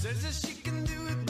Says that she can do it,